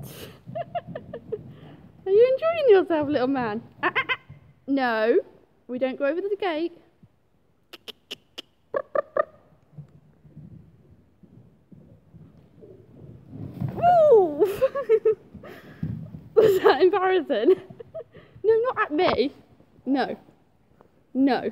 Are you enjoying yourself, little man? No, we don't go over the gate. Ooh! Was that embarrassing? no, not at me. No. No.